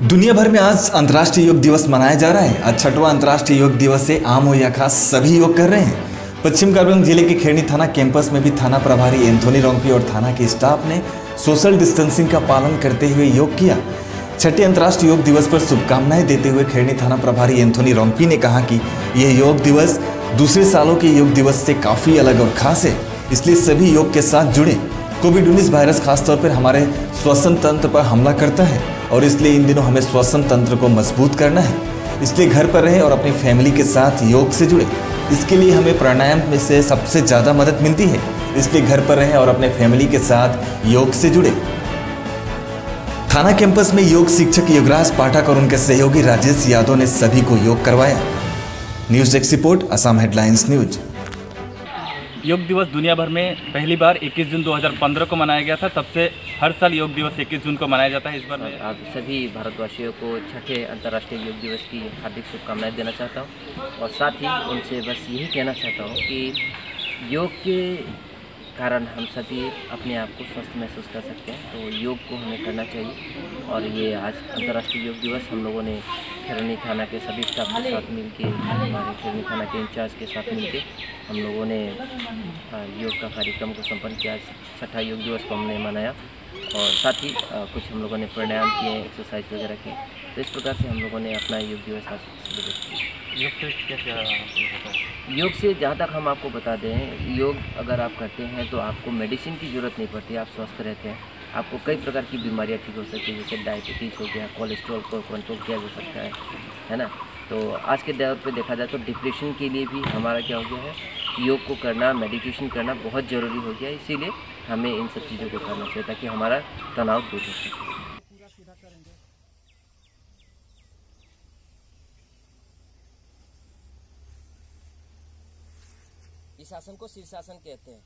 दुनिया भर में आज अंतर्राष्ट्रीय योग दिवस मनाया जा रहा है। आज छठवां अंतर्राष्ट्रीय योग दिवस से आम हो या खास सभी योग कर रहे हैं। पश्चिम कारबंग ज़िले के खेरनी थाना कैंपस में भी थाना प्रभारी एंथोनी रोंगपी और थाना के स्टाफ ने सोशल डिस्टेंसिंग का पालन करते हुए योग किया। छठे अंतर्राष्ट्रीय योग दिवस पर शुभकामनाएँ देते हुए खेरनी थाना प्रभारी एंथोनी रोंगपी ने कहा कि यह योग दिवस दूसरे सालों के योग दिवस से काफ़ी अलग और खास है। इसलिए सभी योग के साथ जुड़े। कोविड उन्नीस वायरस खासतौर पर हमारे श्वसन तंत्र पर हमला करता है और इसलिए इन दिनों हमें श्वसन तंत्र को मज़बूत करना है। इसलिए घर पर रहें और अपनी फैमिली के साथ योग से जुड़े। इसके लिए हमें प्राणायाम में से सबसे ज़्यादा मदद मिलती है। इसलिए घर पर रहें और अपने फैमिली के साथ योग से जुड़े। थाना कैंपस में योग शिक्षक योगराज पाठक और उनके सहयोगी राजेश यादव ने सभी को योग करवाया। News desk report Assam headlines news. योग दिवस दुनिया भर में पहली बार 21 जून 2015 को मनाया गया था। तब से हर साल योग दिवस 21 जून को मनाया जाता है। इस बार में आप सभी भारतवासियों को छठे अंतर्राष्ट्रीय योग दिवस की हार्दिक शुभकामनाएँ देना चाहता हूँ और साथ ही उनसे बस यही कहना चाहता हूँ कि योग के कारण हम सभी अपने आप को स्वस्थ महसूस कर सकते हैं। तो योग को हमें करना चाहिए। और ये आज अंतर्राष्ट्रीय योग दिवस, हम लोगों ने खरनी थाना के सभी स्टाफ के साथ मिल के हमारे खरनी थाना के इंचार्ज के साथ मिल के हम लोगों ने योग का कार्यक्रम को संपन्न किया। छठा योग दिवस को हमने मनाया। और साथ ही कुछ हम लोगों ने प्राणायाम किए, एक्सरसाइज वगैरह की तो इस प्रकार से हम लोगों ने अपना योग दिवस आज सेलिब्रेट किया। योग से क्या क्या है? योग से जहाँ तक हम आपको बता दें, योग अगर आप करते हैं तो आपको मेडिसिन की ज़रूरत नहीं पड़ती, आप स्वस्थ रहते हैं। आपको कई प्रकार की बीमारियाँ ठीक हो सकती हैं, जैसे डायबिटीज़ हो गया कोलेस्ट्रॉल को कंट्रोल किया जा सकता है है ना? तो आज के दौर पे देखा जाए तो डिप्रेशन के लिए भी हमारा क्या हो गया है योग को करना मेडिटेशन करना बहुत ज़रूरी हो गया इसीलिए हमें इन सब चीज़ों को करना चाहिए ताकि हमारा तनाव दूर हो सके। इस आसन को शीर्षासन कहते हैं।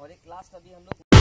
और एक लास्ट अभी हम लोग